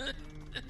Ha ha ha!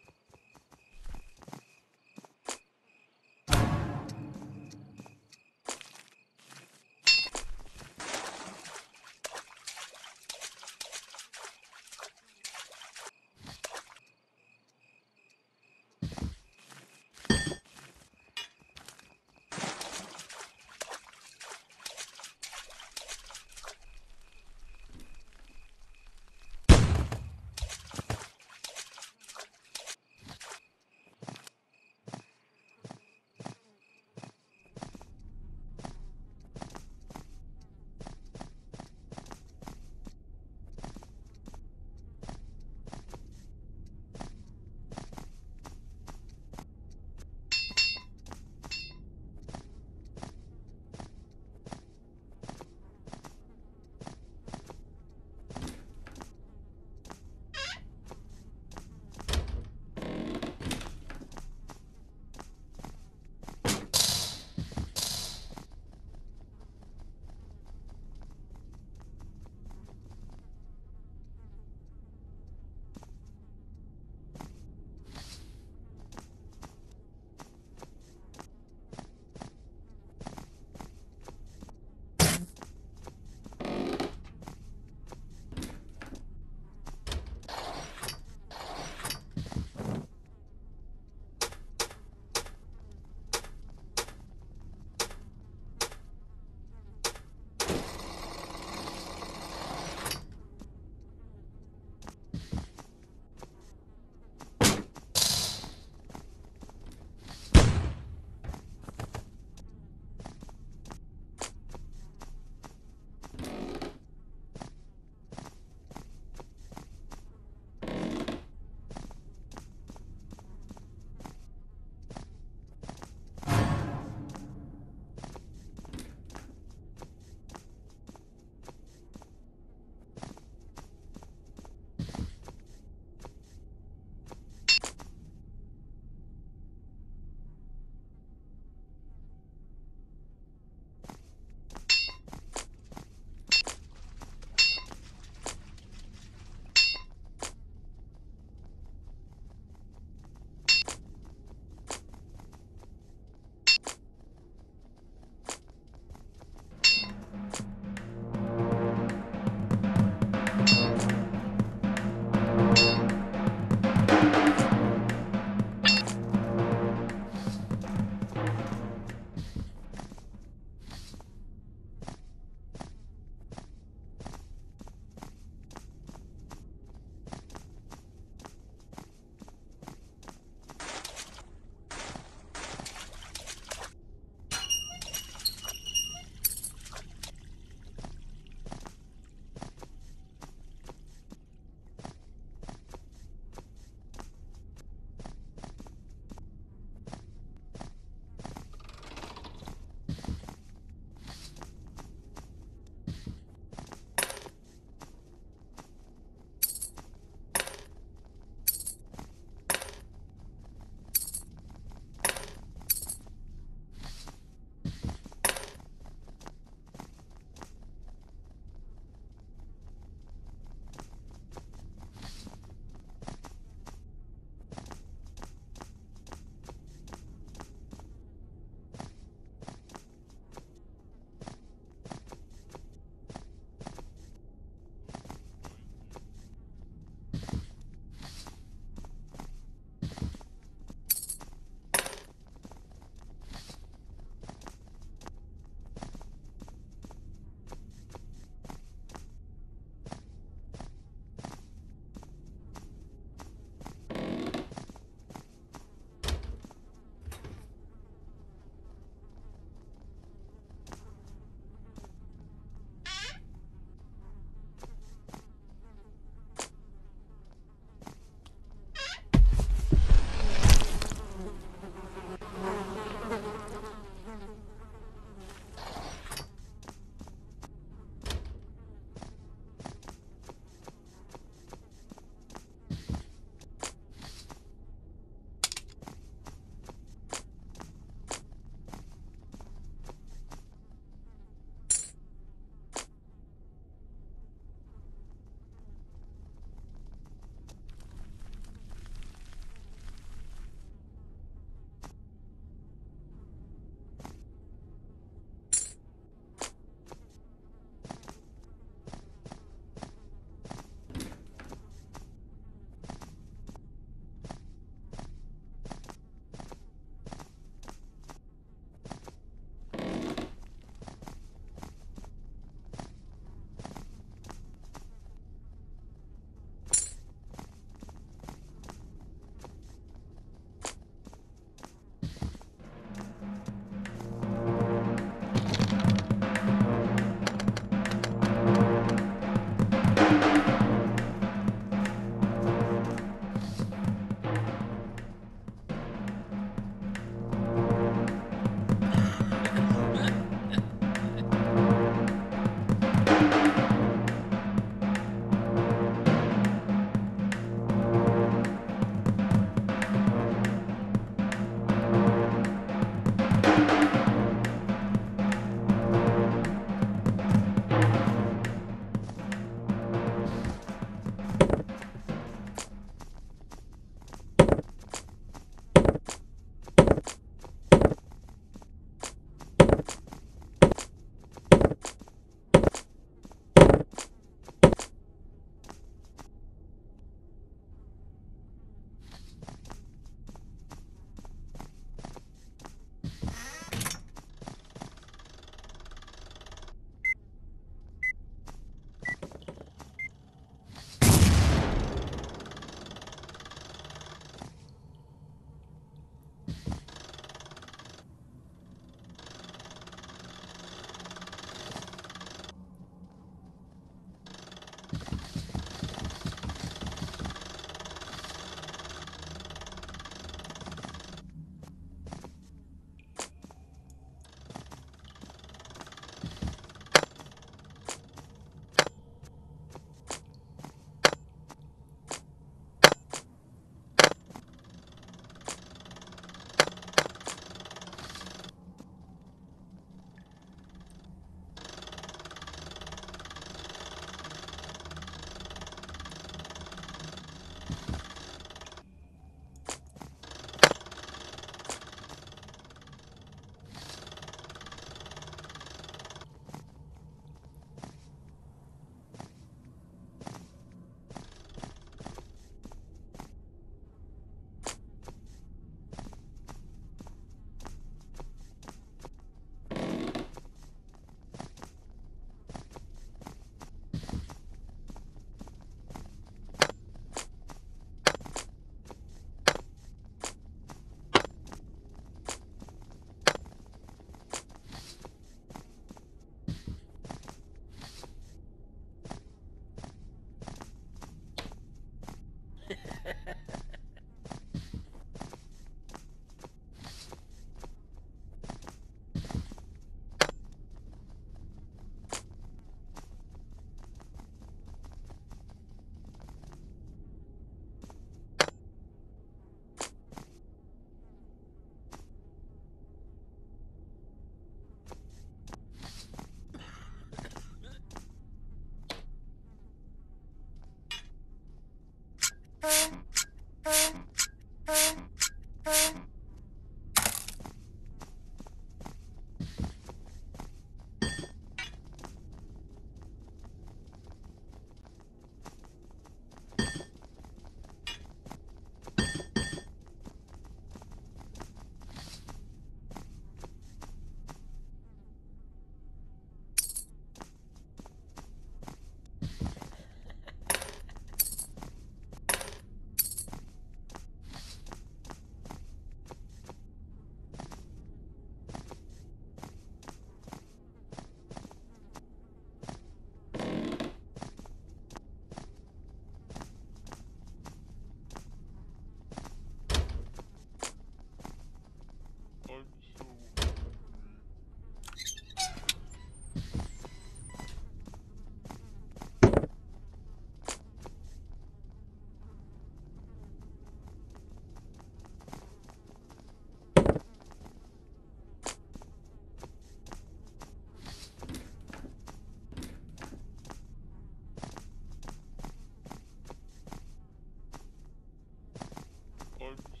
Lord.